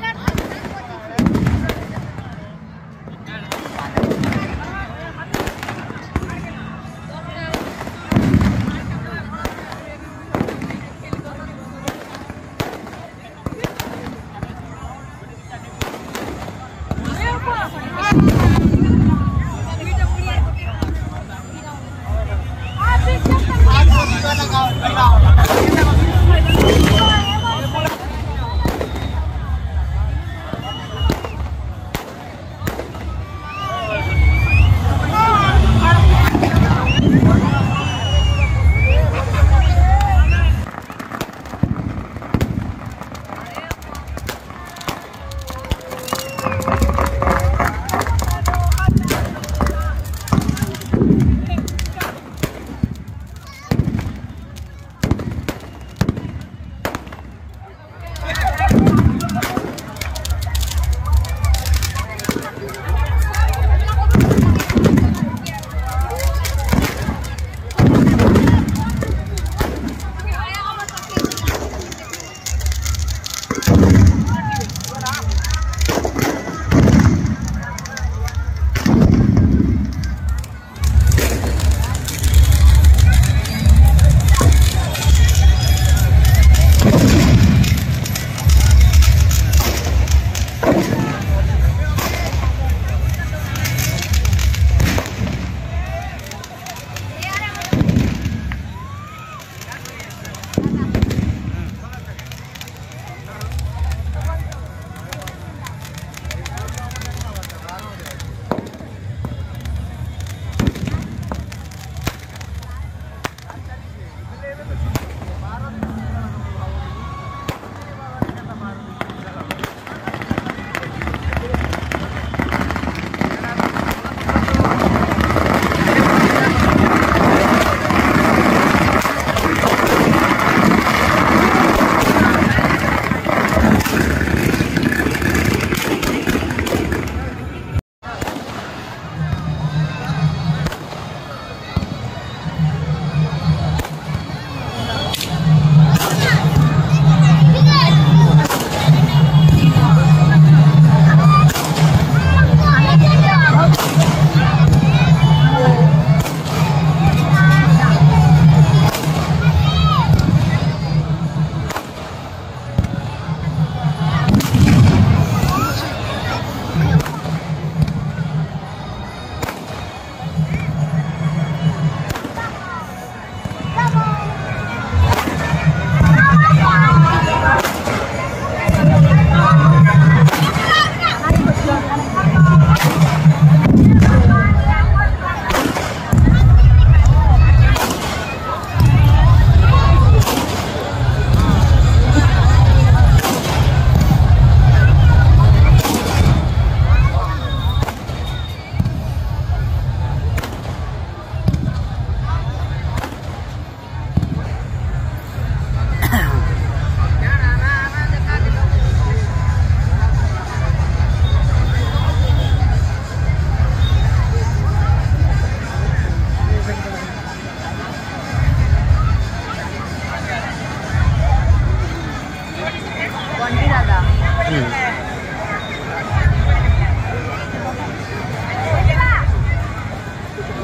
Jack.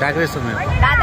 该会什么？垃